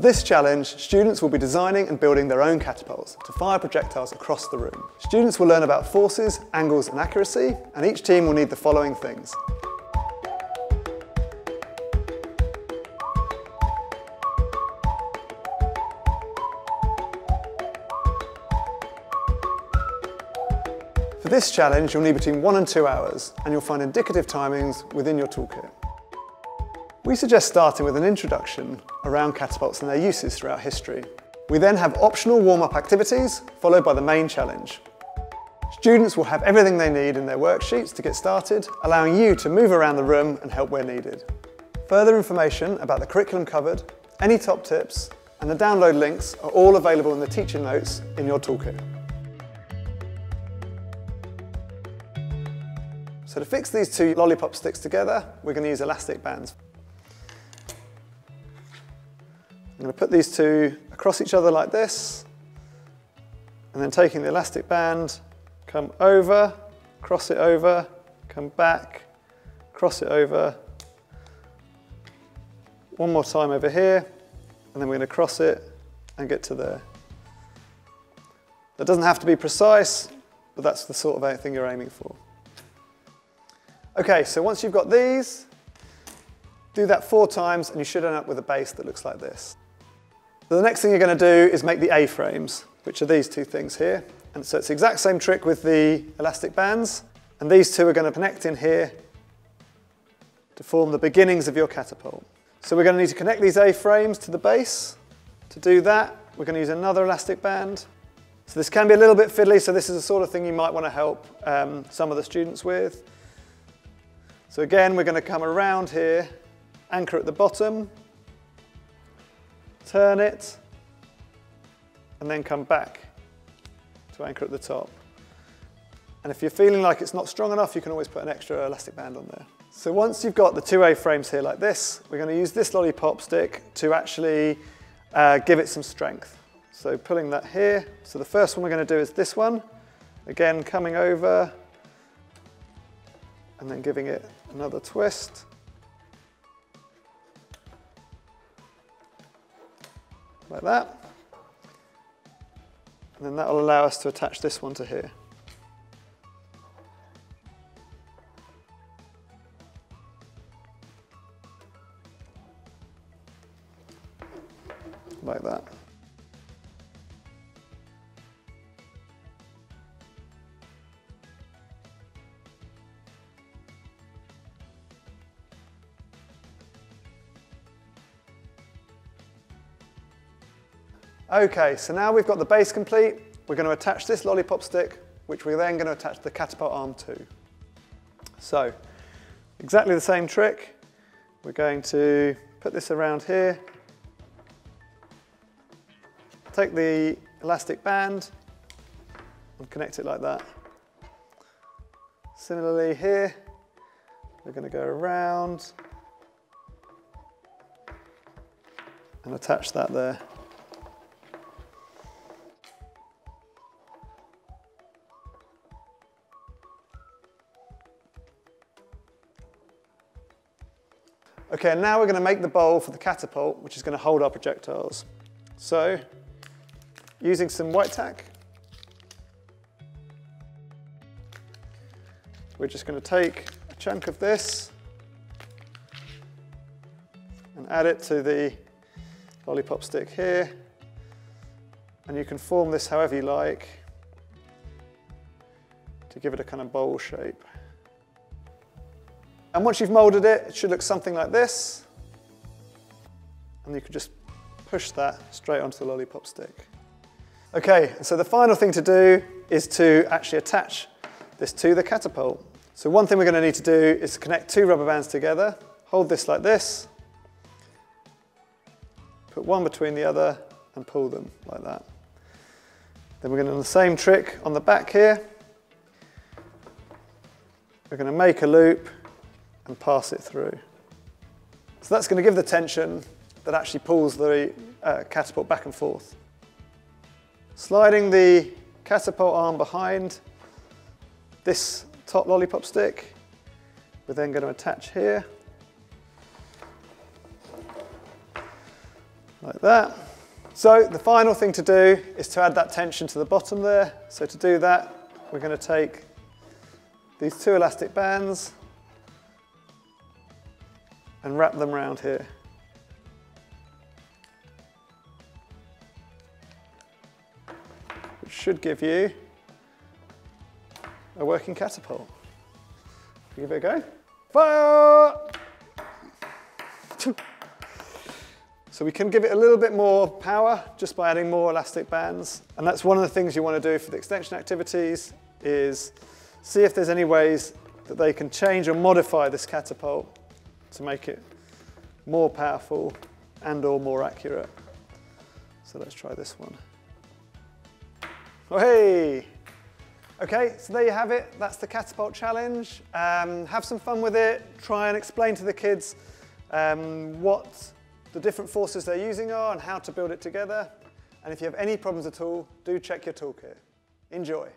For this challenge, students will be designing and building their own catapults to fire projectiles across the room. Students will learn about forces, angles and accuracy, and each team will need the following things. For this challenge, you'll need between one and two hours, and you'll find indicative timings within your toolkit. We suggest starting with an introduction around catapults and their uses throughout history. We then have optional warm-up activities, followed by the main challenge. Students will have everything they need in their worksheets to get started, allowing you to move around the room and help where needed. Further information about the curriculum covered, any top tips, and the download links are all available in the teacher notes in your toolkit. So to fix these two lollipop sticks together, we're going to use elastic bands. I'm going to put these two across each other like this, and then taking the elastic band, come over, cross it over, come back, cross it over, one more time over here, and then we're going to cross it and get to there. That doesn't have to be precise, but that's the sort of thing you're aiming for. Okay, so once you've got these, do that four times and you should end up with a base that looks like this. The next thing you're going to do is make the A-frames, which are these two things here. And so it's the exact same trick with the elastic bands. And these two are going to connect in here to form the beginnings of your catapult. So we're going to need to connect these A-frames to the base. To do that, we're going to use another elastic band. So this can be a little bit fiddly, so this is the sort of thing you might want to help um, some of the students with. So again, we're going to come around here, anchor at the bottom, turn it, and then come back to anchor at the top. And if you're feeling like it's not strong enough, you can always put an extra elastic band on there. So once you've got the two A-frames here like this, we're going to use this lollipop stick to actually uh, give it some strength. So pulling that here. So the first one we're going to do is this one. Again, coming over, and then giving it another twist. Like that. And then that will allow us to attach this one to here. Like that. Okay, so now we've got the base complete. We're going to attach this lollipop stick, which we're then going to attach the catapult arm to. So, exactly the same trick. We're going to put this around here, take the elastic band and connect it like that. Similarly here, we're going to go around and attach that there. Okay, now we're going to make the bowl for the catapult, which is going to hold our projectiles. So, using some white tack, we're just going to take a chunk of this and add it to the lollipop stick here. And you can form this however you like to give it a kind of bowl shape. And once you've molded it, it should look something like this. And you can just push that straight onto the lollipop stick. Okay, so the final thing to do is to actually attach this to the catapult. So one thing we're going to need to do is connect two rubber bands together, hold this like this, put one between the other and pull them like that. Then we're going to do the same trick on the back here. We're going to make a loop and pass it through. So that's going to give the tension that actually pulls the uh, catapult back and forth. Sliding the catapult arm behind this top lollipop stick, we're then going to attach here. like that. So the final thing to do is to add that tension to the bottom there. So to do that, we're going to take these two elastic bands and wrap them around here. Which should give you a working catapult. Give it a go. Fire! So we can give it a little bit more power just by adding more elastic bands. And that's one of the things you want to do for the extension activities is see if there's any ways that they can change or modify this catapult to make it more powerful and or more accurate. So let's try this one. Oh, hey! Okay, so there you have it. That's the catapult challenge. Um, have some fun with it. Try and explain to the kids um, what the different forces they're using are and how to build it together. And if you have any problems at all, do check your toolkit. Enjoy.